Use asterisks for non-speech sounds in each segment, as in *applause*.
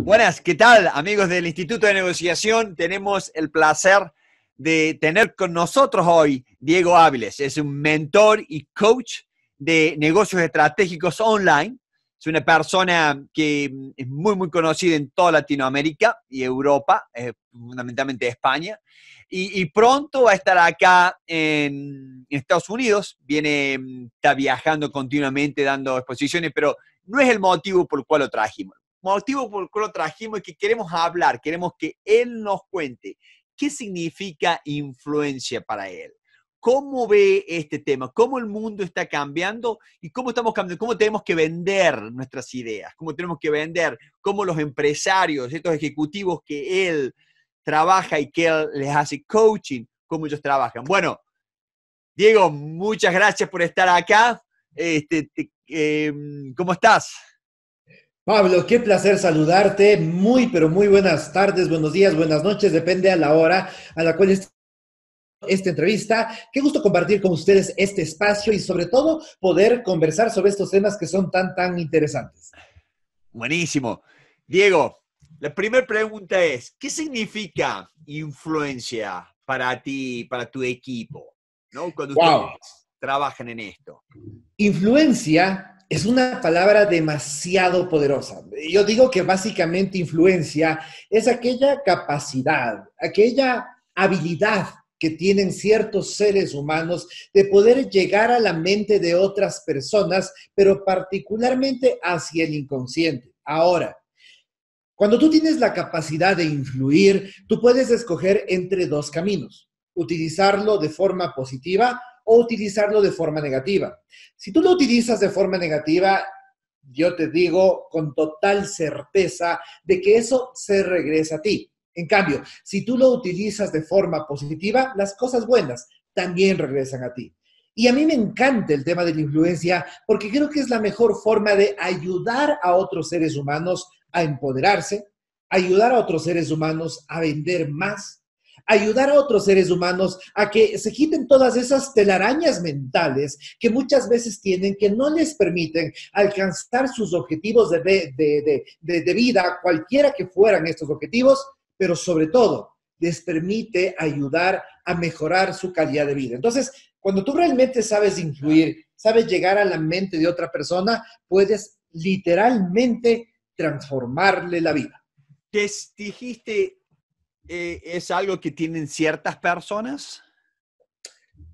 Buenas, ¿qué tal amigos del Instituto de Negociación? Tenemos el placer de tener con nosotros hoy Diego Áviles. Es un mentor y coach de negocios estratégicos online. Es una persona que es muy, muy conocida en toda Latinoamérica y Europa, eh, fundamentalmente España. Y, pronto va a estar acá en, Estados Unidos. Viene, está viajando continuamente, dando exposiciones, pero no es el motivo por el cual lo trajimos motivo por el cual lo trajimos es que queremos hablar, queremos que él nos cuente qué significa influencia para él. ¿Cómo ve este tema? ¿Cómo el mundo está cambiando? ¿Y cómo estamos cambiando? ¿Cómo tenemos que vender nuestras ideas? ¿Cómo tenemos que vender? ¿Cómo los empresarios, estos ejecutivos que él trabaja y que él les hace coaching, cómo ellos trabajan? Bueno, Diego, muchas gracias por estar acá. Este, em, ¿Cómo estás? Pablo, qué placer saludarte. Muy, pero muy buenas tardes, buenos días, buenas noches, depende a la hora a la cual esta entrevista. Qué gusto compartir con ustedes este espacio y sobre todo poder conversar sobre estos temas que son tan, tan interesantes. Buenísimo. Diego, la primera pregunta es, ¿qué significa influencia para ti, para tu equipo? ¿no? Cuando ustedes trabajan en esto. Influencia es una palabra demasiado poderosa. Yo digo que básicamente influencia es aquella capacidad, aquella habilidad que tienen ciertos seres humanos de poder llegar a la mente de otras personas, pero particularmente hacia el inconsciente. Ahora, cuando tú tienes la capacidad de influir, tú puedes escoger entre dos caminos. Utilizarlo de forma positiva o utilizarlo de forma negativa. Si tú lo utilizas de forma negativa, yo te digo con total certeza de que eso se regresa a ti. En cambio, si tú lo utilizas de forma positiva, las cosas buenas también regresan a ti. Y a mí me encanta el tema de la influencia porque creo que es la mejor forma de ayudar a otros seres humanos a empoderarse, ayudar a otros seres humanos a vender más, ayudar a otros seres humanos a que se quiten todas esas telarañas mentales que muchas veces tienen que no les permiten alcanzar sus objetivos de, de, vida, cualquiera que fueran estos objetivos, pero sobre todo les permite ayudar a mejorar su calidad de vida. Entonces, cuando tú realmente sabes influir, sabes llegar a la mente de otra persona, puedes literalmente transformarle la vida. Te dijiste es algo que tienen ciertas personas?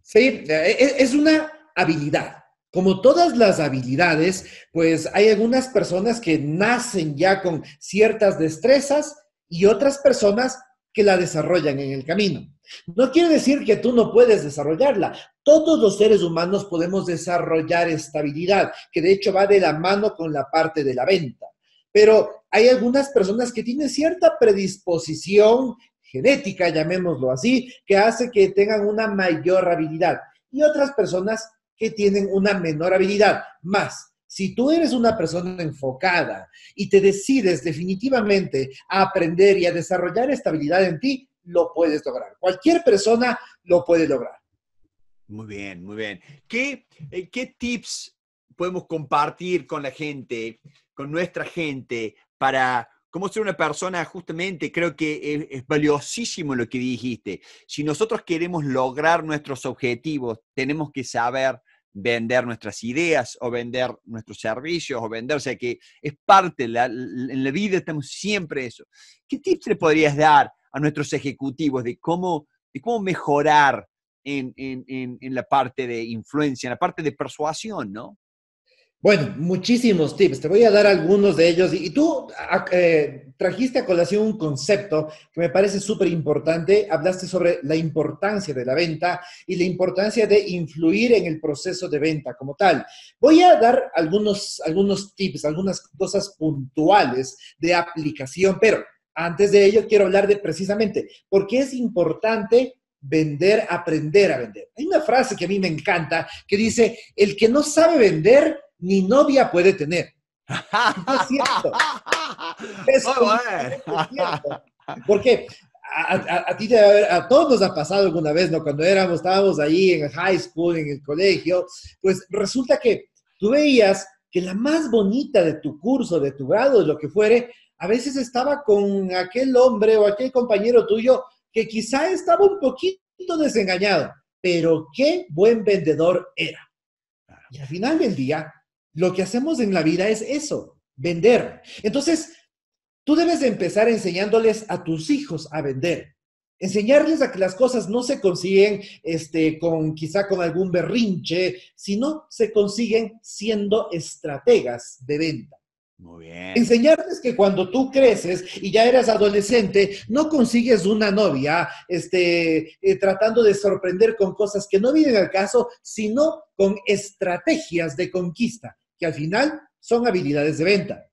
Sí, e, e, es una habilidad. Como todas las habilidades, pues hay algunas personas que nacen ya con ciertas destrezas y otras personas que la desarrollan en el camino. No quiere decir que tú no puedes desarrollarla. Todos los seres humanos podemos desarrollar esta habilidad, que de hecho va de la mano con la parte de la venta pero hay algunas personas que tienen cierta predisposición genética, llamémoslo así, que hace que tengan una mayor habilidad y otras personas que tienen una menor habilidad. Más, si tú eres una persona enfocada y te decides definitivamente a aprender y a desarrollar esta habilidad en ti, lo puedes lograr. Cualquier persona lo puede lograr. Muy bien, muy bien. ¿Qué, eh, qué tips podemos compartir con la gente con nuestra gente para cómo ser una persona, justamente, creo que es, valiosísimo lo que dijiste. Si nosotros queremos lograr nuestros objetivos, tenemos que saber vender nuestras ideas o vender nuestros servicios o vender, o sea que es parte, en la vida estamos siempre eso. ¿Qué tips le podrías dar a nuestros ejecutivos de cómo, de cómo mejorar en, en la parte de influencia, en la parte de persuasión, ¿no? Bueno, muchísimos tips. Te voy a dar algunos de ellos. Y tú eh, trajiste a colación un concepto que me parece súper importante. Hablaste sobre la importancia de la venta y la importancia de influir en el proceso de venta como tal. Voy a dar algunos, algunos tips, algunas cosas puntuales de aplicación, pero antes de ello quiero hablar de precisamente por qué es importante vender, aprender a vender. Hay una frase que a mí me encanta que dice, el que no sabe vender, ni novia puede tener. *laughs* es cierto. Es, cierto. Porque a, ti a, todos nos ha pasado alguna vez, ¿no? Cuando éramos, estábamos ahí en high school, en el colegio, pues resulta que tú veías que la más bonita de tu curso, de tu grado, de lo que fuere, a veces estaba con aquel hombre o aquel compañero tuyo que quizá estaba un poquito desengañado, pero qué buen vendedor era. Y al final del día, lo que hacemos en la vida es eso, vender. Entonces, tú debes de empezar enseñándoles a tus hijos a vender. Enseñarles a que las cosas no se consiguen este, con quizá con algún berrinche, sino se consiguen siendo estrategas de venta. Muy bien. Enseñarles que cuando tú creces y ya eres adolescente, no consigues una novia este, eh, tratando de sorprender con cosas que no vienen al caso, sino con estrategias de conquista, que al final son habilidades de venta.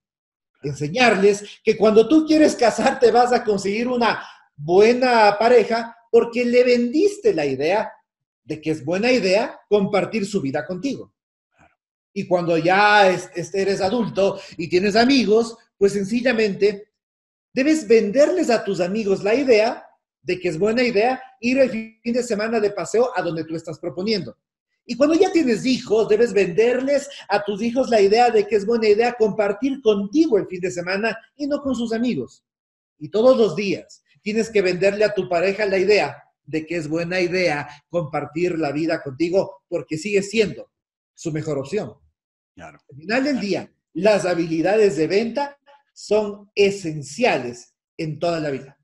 Enseñarles que cuando tú quieres casarte vas a conseguir una buena pareja porque le vendiste la idea de que es buena idea compartir su vida contigo. Y cuando ya eres adulto y tienes amigos, pues sencillamente debes venderles a tus amigos la idea de que es buena idea ir el fin de semana de paseo a donde tú estás proponiendo. Y cuando ya tienes hijos, debes venderles a tus hijos la idea de que es buena idea compartir contigo el fin de semana y no con sus amigos. Y todos los días tienes que venderle a tu pareja la idea de que es buena idea compartir la vida contigo porque sigue siendo su mejor opción. Al final del día, las habilidades de venta son esenciales en toda la vida.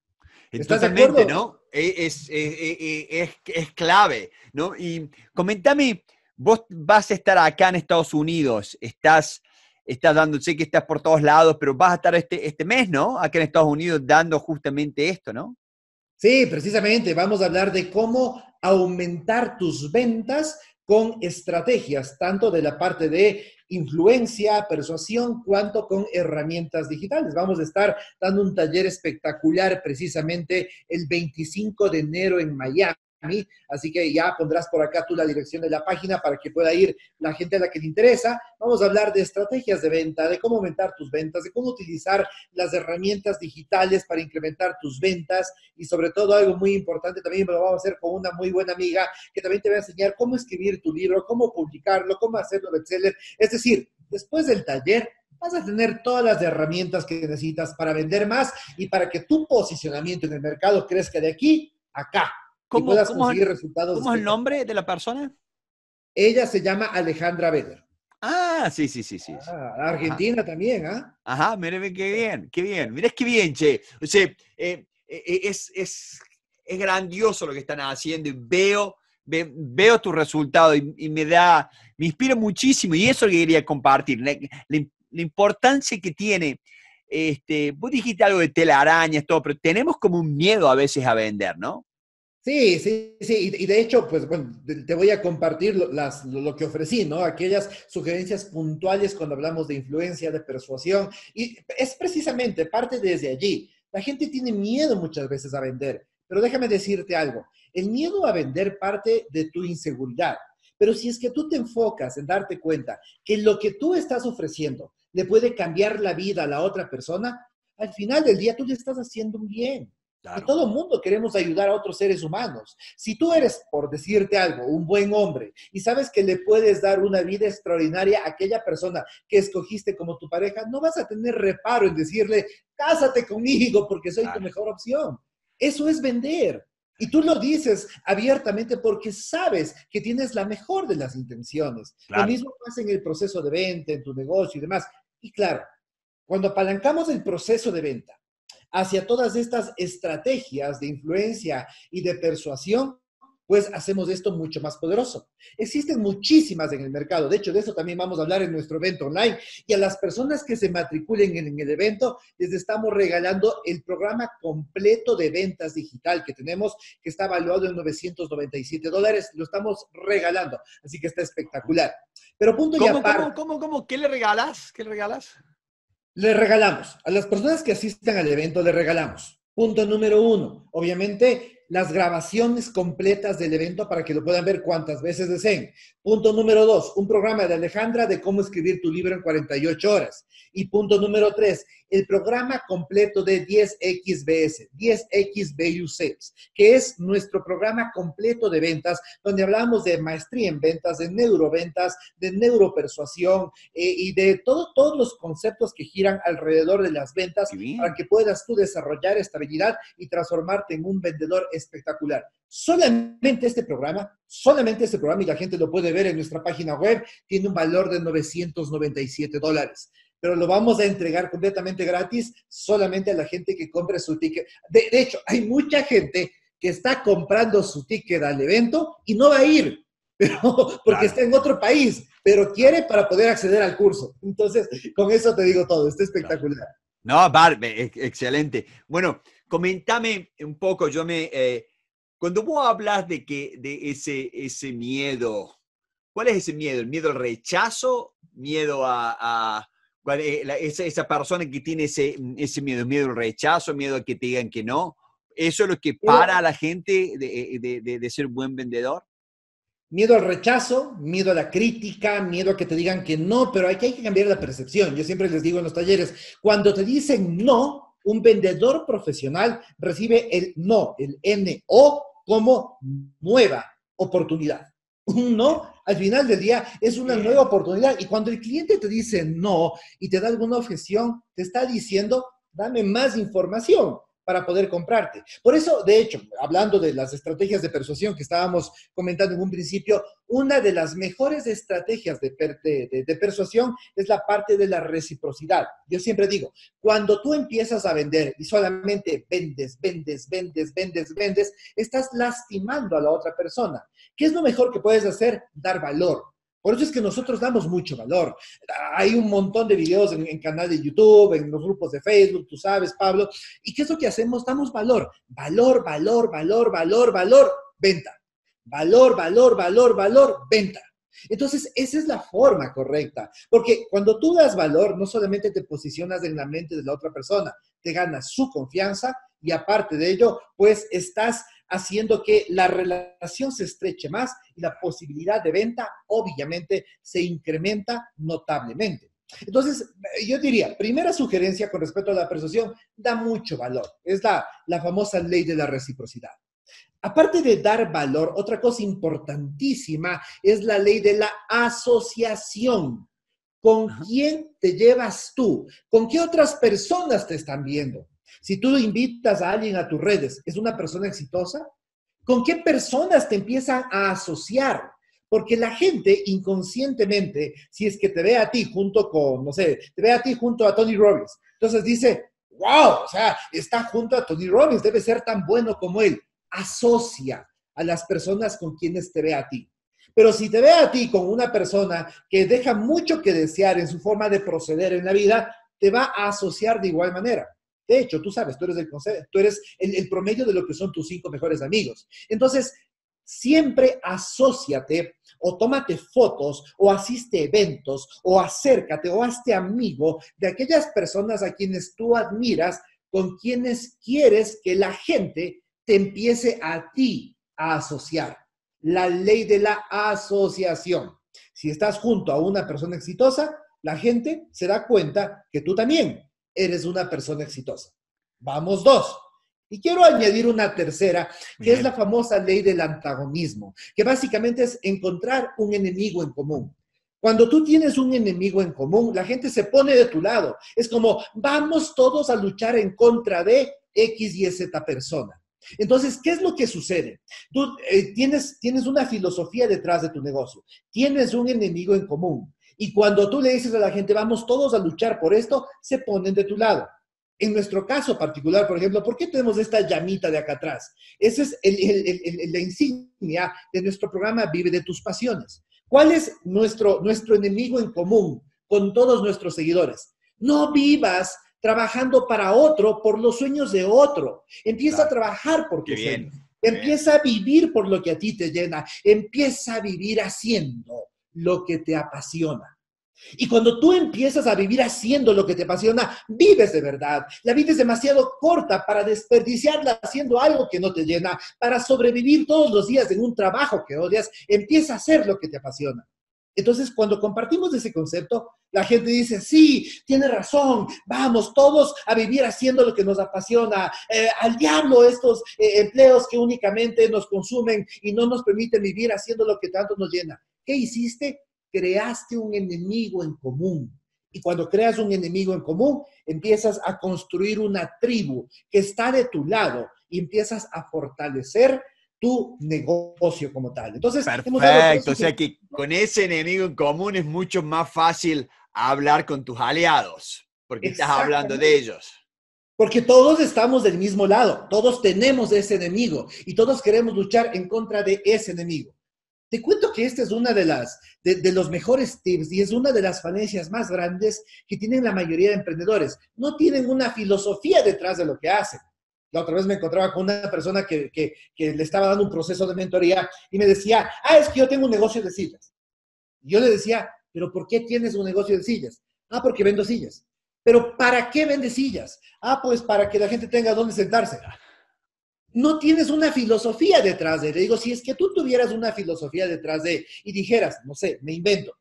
¿Estás Totalmente, ¿no? E, es, e, e, es, es, clave, ¿no? Y comentame, vos vas a estar acá en Estados Unidos, estás, estás dando, sé que estás por todos lados, pero vas a estar este, este mes, ¿no? Acá en Estados Unidos dando justamente esto, ¿no? Sí, precisamente, vamos a hablar de cómo aumentar tus ventas con estrategias, tanto de la parte de influencia, persuasión, cuanto con herramientas digitales. Vamos a estar dando un taller espectacular precisamente el 25 de enero en Miami Así que ya pondrás por acá tú la dirección de la página para que pueda ir la gente a la que le interesa. Vamos a hablar de estrategias de venta, de cómo aumentar tus ventas, de cómo utilizar las herramientas digitales para incrementar tus ventas y sobre todo algo muy importante también lo vamos a hacer con una muy buena amiga que también te va a enseñar cómo escribir tu libro, cómo publicarlo, cómo hacerlo bestseller. Es decir, después del taller vas a tener todas las herramientas que necesitas para vender más y para que tu posicionamiento en el mercado crezca de aquí a acá. ¿Cómo, resultados. ¿Cómo es el nombre de la persona? Ella se llama Alejandra Beder. Ah, sí, sí, sí, sí. Ah, Argentina también, ¿ah? Ajá, mire qué bien, qué bien. Mira, qué bien, che. O sea, eh, eh, es, es, es, grandioso lo que están haciendo y veo, veo tu resultado y, me da, me inspira muchísimo y eso que quería compartir, la, la importancia que tiene. Este, vos dijiste algo de telarañas, todo, pero tenemos como un miedo a veces a vender, ¿no? Sí, sí, sí. Y de hecho, pues bueno, te voy a compartir lo que ofrecí, ¿no? Aquellas sugerencias puntuales cuando hablamos de influencia, de persuasión. Y es precisamente parte desde allí. La gente tiene miedo muchas veces a vender, pero déjame decirte algo. El miedo a vender parte de tu inseguridad. Pero si es que tú te enfocas en darte cuenta que lo que tú estás ofreciendo le puede cambiar la vida a la otra persona, al final del día tú le estás haciendo un bien. Y todo el mundo queremos ayudar a otros seres humanos. Si tú eres, por decirte algo, un buen hombre y sabes que le puedes dar una vida extraordinaria a aquella persona que escogiste como tu pareja, no vas a tener reparo en decirle, cásate conmigo porque soy tu mejor opción. Eso es vender. Y tú lo dices abiertamente porque sabes que tienes la mejor de las intenciones. Lo mismo pasa en el proceso de venta, en tu negocio y demás. Y claro, cuando apalancamos el proceso de venta, hacia todas estas estrategias de influencia y de persuasión, pues hacemos esto mucho más poderoso. Existen muchísimas en el mercado. De hecho, de eso también vamos a hablar en nuestro evento online. Y a las personas que se matriculen en, el evento, les estamos regalando el programa completo de ventas digital que tenemos, que está valuado en 997 dólares. Lo estamos regalando. Así que está espectacular. Pero punto y aparte. ¿Cómo, cómo, cómo? ¿Qué le regalas? ¿Qué le regalas? Le regalamos. A las personas que asistan al evento, le regalamos. Punto número uno. Obviamente, las grabaciones completas del evento para que lo puedan ver cuantas veces deseen. Punto número dos, un programa de Alejandra de cómo escribir tu libro en 48 horas. Y punto número tres, el programa completo de 10XBS, 10X Sales, que es nuestro programa completo de ventas, donde hablamos de maestría en ventas, de neuroventas, de neuropersuasión eh, y de todo, todos los conceptos que giran alrededor de las ventas para que puedas tú desarrollar estabilidad y transformarte en un vendedor espectacular. Solamente este programa, solamente este programa, y la gente lo puede ver en nuestra página web, tiene un valor de 997 dólares. Pero lo vamos a entregar completamente gratis solamente a la gente que compre su ticket. De, hecho, hay mucha gente que está comprando su ticket al evento y no va a ir, *laughs* pero, porque está en otro país, pero quiere para poder acceder al curso. Entonces, con eso te digo todo, está espectacular. No, Barbe, excelente. Bueno, comentame un poco, yo me, eh, cuando vos hablas de que de ese, ese miedo, ¿cuál es ese miedo? ¿El miedo al rechazo? ¿Miedo a, esa, persona que tiene ese, ese miedo? ¿Miedo al rechazo? ¿Miedo a que te digan que no? ¿Eso es lo que para a la gente de, de, de ser buen vendedor? Miedo al rechazo, miedo a la crítica, miedo a que te digan que no, pero hay que, hay que cambiar la percepción. Yo siempre les digo en los talleres, cuando te dicen no, un vendedor profesional recibe el no, el N-O, como nueva oportunidad. Un no, al final del día, es una nueva oportunidad. Y cuando el cliente te dice no y te da alguna objeción, te está diciendo, dame más información para poder comprarte. Por eso, de hecho, hablando de las estrategias de persuasión que estábamos comentando en un principio, una de las mejores estrategias de, persuasión es la parte de la reciprocidad. Yo siempre digo, cuando tú empiezas a vender y solamente vendes, vendes, vendes, vendes, vendes, estás lastimando a la otra persona. ¿Qué es lo mejor que puedes hacer? Dar valor. Por eso es que nosotros damos mucho valor. Hay un montón de videos en, canal de YouTube, en los grupos de Facebook, tú sabes, Pablo. ¿Y qué es lo que hacemos? Damos valor. Valor, valor, valor, valor, valor, venta. Valor, valor, valor, valor, venta. Entonces, esa es la forma correcta, porque cuando tú das valor, no solamente te posicionas en la mente de la otra persona, te ganas su confianza y aparte de ello, pues estás haciendo que la relación se estreche más y la posibilidad de venta obviamente se incrementa notablemente. Entonces, yo diría, primera sugerencia con respecto a la persuasión, da mucho valor. Es la, la famosa ley de la reciprocidad. Aparte de dar valor, otra cosa importantísima es la ley de la asociación. ¿Con quién te llevas tú? ¿Con qué otras personas te están viendo? Si tú invitas a alguien a tus redes, ¿es una persona exitosa? ¿Con qué personas te empiezan a asociar? Porque la gente inconscientemente, si es que te ve a ti junto con, no sé, te ve a ti junto a Tony Robbins, entonces dice, wow, o sea, está junto a Tony Robbins, debe ser tan bueno como él. Asocia a las personas con quienes te ve a ti. Pero si te ve a ti con una persona que deja mucho que desear en su forma de proceder en la vida, te va a asociar de igual manera. De hecho, tú sabes, tú eres, el, eres el, promedio de lo que son tus cinco mejores amigos. Entonces, siempre asóciate o tómate fotos o asiste eventos o acércate o hazte amigo de aquellas personas a quienes tú admiras, con quienes quieres que la gente te empiece a ti a asociar. La ley de la asociación. Si estás junto a una persona exitosa, la gente se da cuenta que tú también eres una persona exitosa. Vamos dos. Y quiero añadir una tercera, que es la famosa ley del antagonismo, que básicamente es encontrar un enemigo en común. Cuando tú tienes un enemigo en común, la gente se pone de tu lado. Es como, vamos todos a luchar en contra de X y Z persona. Entonces, ¿qué es lo que sucede? Tú eh, tienes, tienes una filosofía detrás de tu negocio, tienes un enemigo en común. Y cuando tú le dices a la gente, vamos todos a luchar por esto, se ponen de tu lado. En nuestro caso particular, por ejemplo, ¿por qué tenemos esta llamita de acá atrás? Esa es la insignia de nuestro programa Vive de tus pasiones. ¿Cuál es nuestro, nuestro enemigo en común con todos nuestros seguidores? No vivas trabajando para otro por los sueños de otro. Empieza a trabajar por tus sueños. Empieza a vivir por lo que a ti te llena. Empieza a vivir haciendo lo que te apasiona. Y cuando tú empiezas a vivir haciendo lo que te apasiona, vives de verdad. La vida es demasiado corta para desperdiciarla haciendo algo que no te llena, para sobrevivir todos los días en un trabajo que odias. Empieza a hacer lo que te apasiona. Entonces, cuando compartimos ese concepto, la gente dice, sí, tiene razón, vamos todos a vivir haciendo lo que nos apasiona, eh, al diablo estos eh, empleos que únicamente nos consumen y no nos permiten vivir haciendo lo que tanto nos llena. ¿Qué hiciste? Creaste un enemigo en común. Y cuando creas un enemigo en común, empiezas a construir una tribu que está de tu lado y empiezas a fortalecer tu negocio como tal. Entonces, perfecto. O sea que con ese enemigo en común es mucho más fácil hablar con tus aliados, porque estás hablando de ellos. Porque todos estamos del mismo lado, todos tenemos ese enemigo y todos queremos luchar en contra de ese enemigo. Te cuento que esta es una de las de, los mejores tips y es una de las falencias más grandes que tienen la mayoría de emprendedores. No tienen una filosofía detrás de lo que hacen. La otra vez me encontraba con una persona que, que, le estaba dando un proceso de mentoría y me decía, ah, es que yo tengo un negocio de sillas. Y yo le decía, pero ¿por qué tienes un negocio de sillas? Ah, porque vendo sillas. Pero ¿para qué vendes sillas? Ah, pues para que la gente tenga dónde sentarse no tienes una filosofía detrás de. Le digo, si es que tú tuvieras una filosofía detrás de y dijeras, no sé, me invento,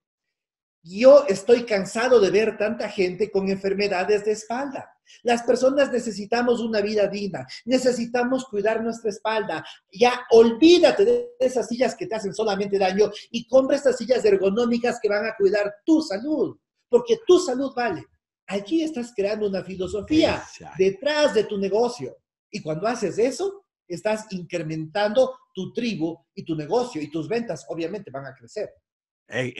yo estoy cansado de ver tanta gente con enfermedades de espalda. Las personas necesitamos una vida digna, necesitamos cuidar nuestra espalda. Ya olvídate de esas sillas que te hacen solamente daño y compra estas sillas ergonómicas que van a cuidar tu salud, porque tu salud vale. Allí estás creando una filosofía detrás de tu negocio. Y cuando haces eso, estás incrementando tu tribu y tu negocio y tus ventas obviamente van a crecer.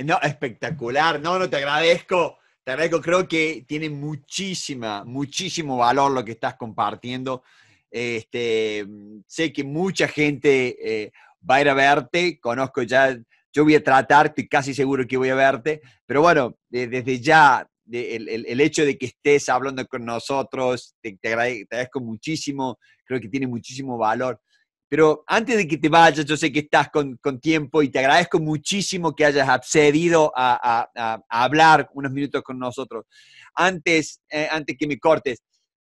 no, espectacular. No, no, te agradezco. Te agradezco. Creo que tiene muchísima, muchísimo valor lo que estás compartiendo. Este, sé que mucha gente eh, va a ir a verte. Conozco ya, yo voy a tratarte, casi seguro que voy a verte. Pero bueno, desde ya el, hecho de que estés hablando con nosotros, te, agradezco muchísimo, creo que tiene muchísimo valor. Pero antes de que te vayas, yo sé que estás con, tiempo y te agradezco muchísimo que hayas accedido a, hablar unos minutos con nosotros. Antes, eh, antes que me cortes,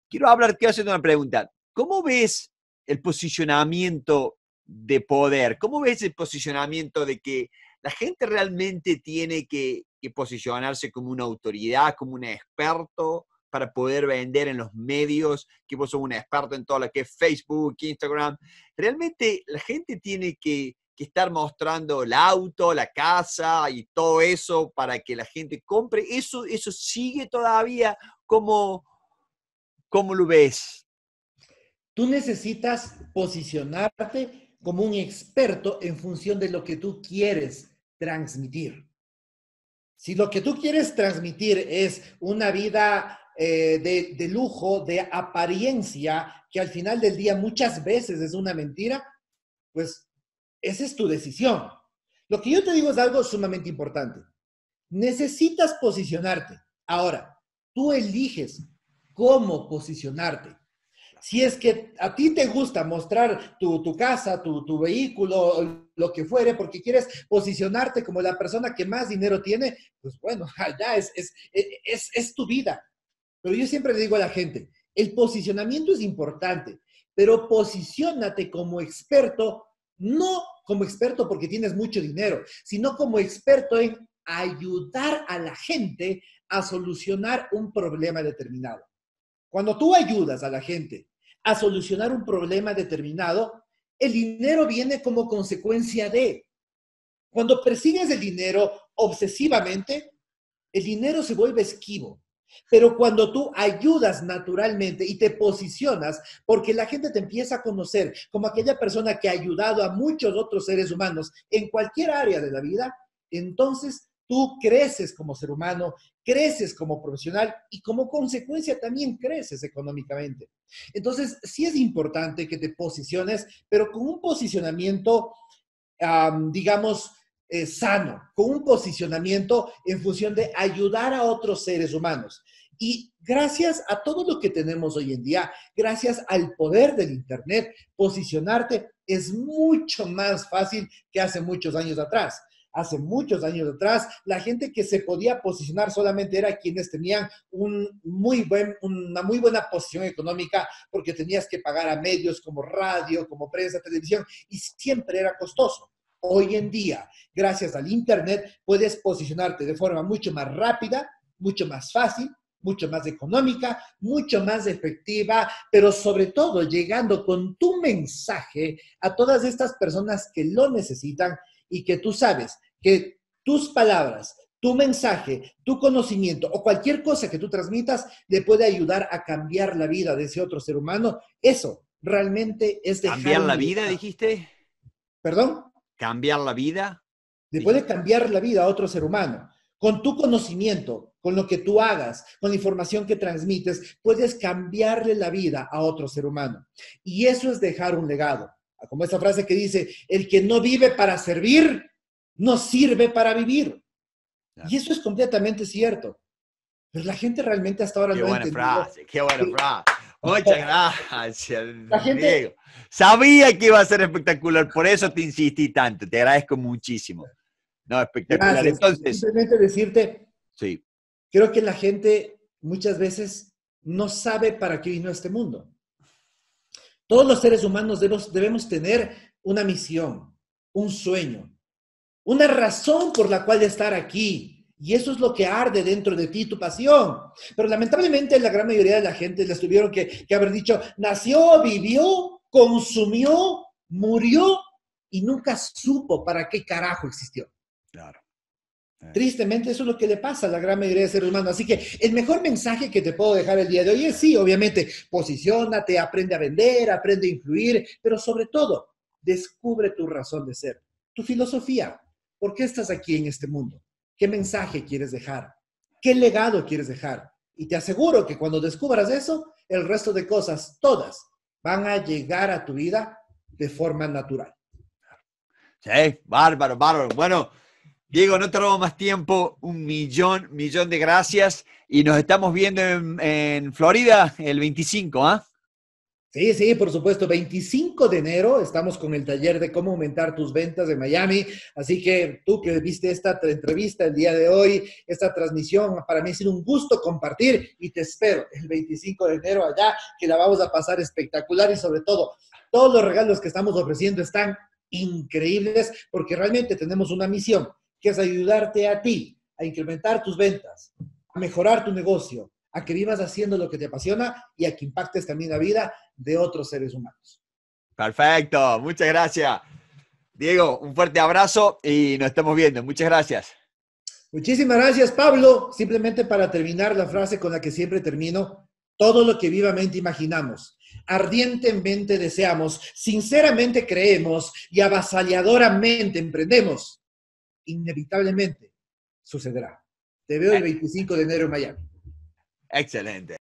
quiero hablar, quiero hacerte una pregunta. ¿Cómo ves el posicionamiento de poder? ¿Cómo ves el posicionamiento de que la gente realmente tiene que, posicionarse como una autoridad, como un experto para poder vender en los medios, que vos sos un experto en todo lo que es Facebook, Instagram. Realmente la gente tiene que, estar mostrando el auto, la casa y todo eso para que la gente compre. Eso, eso sigue todavía como, ¿cómo lo ves? Tú necesitas posicionarte como un experto en función de lo que tú quieres transmitir. Si lo que tú quieres transmitir es una vida eh, de, lujo, de apariencia, que al final del día muchas veces es una mentira, pues esa es tu decisión. Lo que yo te digo es algo sumamente importante. Necesitas posicionarte. Ahora, tú eliges cómo posicionarte. Si es que a ti te gusta mostrar tu, casa, tu, vehículo, lo que fuere, porque quieres posicionarte como la persona que más dinero tiene, pues bueno, *laughs* ya es, es, es tu vida. Pero yo siempre le digo a la gente, el posicionamiento es importante, pero posicionate como experto, no como experto porque tienes mucho dinero, sino como experto en ayudar a la gente a solucionar un problema determinado. Cuando tú ayudas a la gente a solucionar un problema determinado, el dinero viene como consecuencia de. Cuando persigues el dinero obsesivamente, el dinero se vuelve esquivo. Pero cuando tú ayudas naturalmente y te posicionas, porque la gente te empieza a conocer como aquella persona que ha ayudado a muchos otros seres humanos en cualquier área de la vida, entonces tú creces como ser humano, creces como profesional y como consecuencia también creces económicamente. Entonces, sí es importante que te posiciones, pero con un posicionamiento, digamos, eh, sano, con un posicionamiento en función de ayudar a otros seres humanos. Y gracias a todo lo que tenemos hoy en día, gracias al poder del Internet, posicionarte es mucho más fácil que hace muchos años atrás hace muchos años atrás, la gente que se podía posicionar solamente era quienes tenían un muy buen, una muy buena posición económica porque tenías que pagar a medios como radio, como prensa, televisión, y siempre era costoso. Hoy en día, gracias al Internet, puedes posicionarte de forma mucho más rápida, mucho más fácil, mucho más económica, mucho más efectiva, pero sobre todo llegando con tu mensaje a todas estas personas que lo necesitan y que tú sabes que tus palabras, tu mensaje, tu conocimiento o cualquier cosa que tú transmitas le puede ayudar a cambiar la vida de ese otro ser humano. Eso realmente es de... ¿Cambiar la vida, dijiste? ¿Perdón? ¿Cambiar la vida? Le puede cambiar la vida a otro ser humano. Con tu conocimiento, con lo que tú hagas, con la información que transmites, puedes cambiarle la vida a otro ser humano. Y eso es dejar un legado. Como esa frase que dice, el que no vive para servir, no sirve para vivir. Y eso es completamente cierto. Pero la gente realmente hasta ahora qué no buena frase, qué buena frase. Muchas *laughs* gracias, la gente... Sabía que iba a ser espectacular, por eso te insistí tanto. Te agradezco muchísimo. No, espectacular. Entonces, simplemente decirte, sí. creo que la gente muchas veces no sabe para qué vino este mundo. Todos los seres humanos debemos, debemos tener una misión, un sueño, una razón por la cual estar aquí. Y eso es lo que arde dentro de ti, tu pasión. Pero lamentablemente la gran mayoría de la gente les tuvieron que, que haber dicho, nació, vivió, consumió, murió y nunca supo para qué carajo existió. Claro. Eh. Tristemente, eso es lo que le pasa a la gran mayoría de seres humanos. Así que el mejor mensaje que te puedo dejar el día de hoy es sí, obviamente, posicionate, aprende a vender, aprende a influir, pero sobre todo, descubre tu razón de ser, tu filosofía. ¿Por qué estás aquí en este mundo? ¿Qué mensaje quieres dejar? ¿Qué legado quieres dejar? Y te aseguro que cuando descubras eso, el resto de cosas, todas, van a llegar a tu vida de forma natural. Sí, bárbaro, bárbaro. Bueno, Diego, no te robo más tiempo. Un millón, millón de gracias. Y nos estamos viendo en, Florida el 25, ¿ah? Sí, sí, por supuesto. 25 de enero estamos con el taller de cómo aumentar tus ventas de Miami. Así que tú que viste esta entrevista el día de hoy, esta transmisión, para mí ha sido un gusto compartir y te espero el 25 de enero allá, que la vamos a pasar espectacular y sobre todo, todos los regalos que estamos ofreciendo están increíbles porque realmente tenemos una misión que es ayudarte a ti a incrementar tus ventas, a mejorar tu negocio, a que vivas haciendo lo que te apasiona y a que impactes también la vida de otros seres humanos. Perfecto, muchas gracias. Diego, un fuerte abrazo y nos estamos viendo. Muchas gracias. Muchísimas gracias, Pablo. Simplemente para terminar la frase con la que siempre termino, todo lo que vivamente imaginamos, ardientemente deseamos, sinceramente creemos y avasalladoramente emprendemos, inevitablemente sucederá. Te veo el 25 de enero en Miami. Excelente.